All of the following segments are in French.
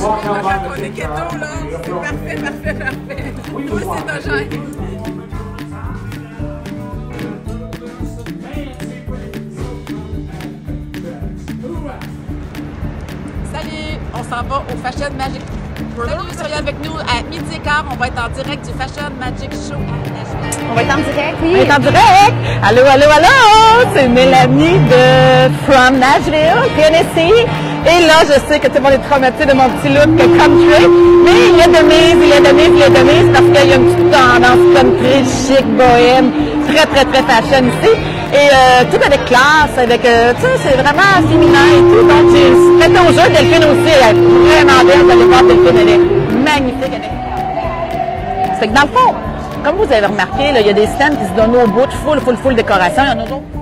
quand on est keto, là, c'est parfait, parfait, parfait. Toi, c'est ta gêne. Salut, on s'en va au Fashion Magic. Salut, soyez avec nous à midi et quart. On va être en direct du Fashion Magic Show. On va être en direct, On oui. est en direct! Allô, allô, allô! C'est Mélanie de From Nashville, Tennessee. Et là, je sais que tout le monde est traumatisé de mon petit look country, mais il y a de mise, il y a de mise, il y a de mise, parce qu'il y a une petite tendance country, chic, bohème, très, très, très fashion ici. Et euh, tout avec classe, avec, euh, tu sais, c'est vraiment féminin et tout. Donc, faites ton jeu, Delphine aussi, elle est vraiment belle, vous allez voir, Delphine, elle est magnifique, elle est c'est que dans le fond, comme vous avez remarqué, il y a des stands qui se donnent au bout, full, full, full décoration. Il y en a d'autres.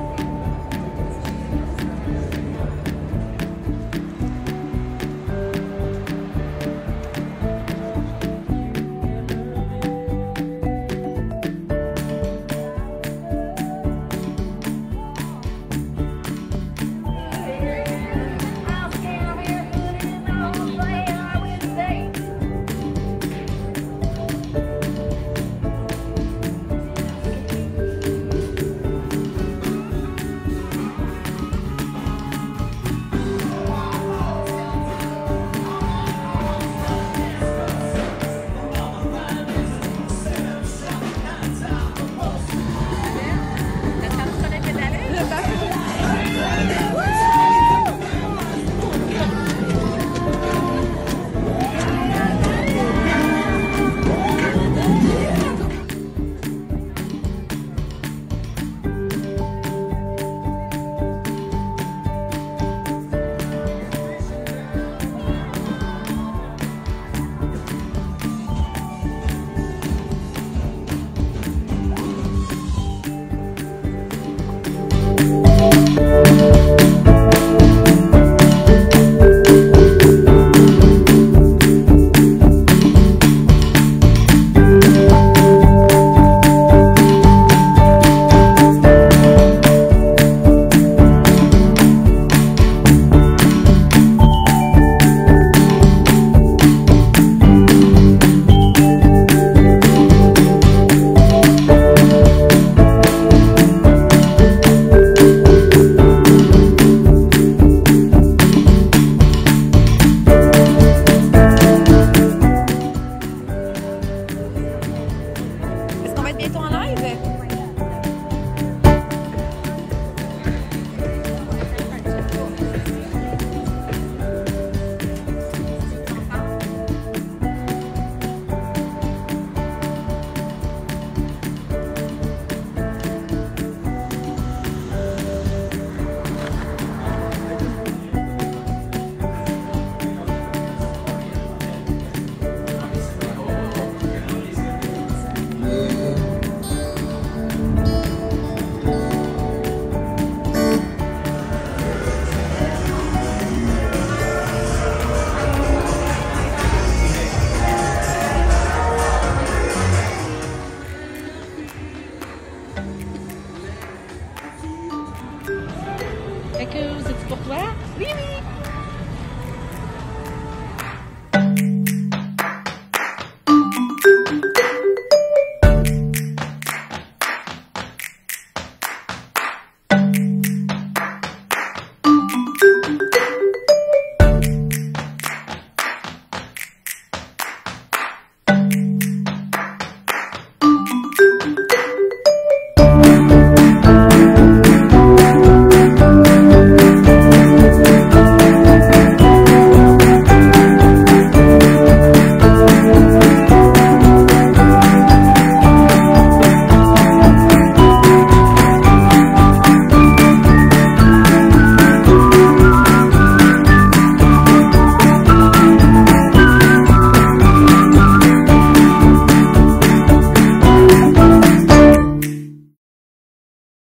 Que vous pour toi? Oui, oui!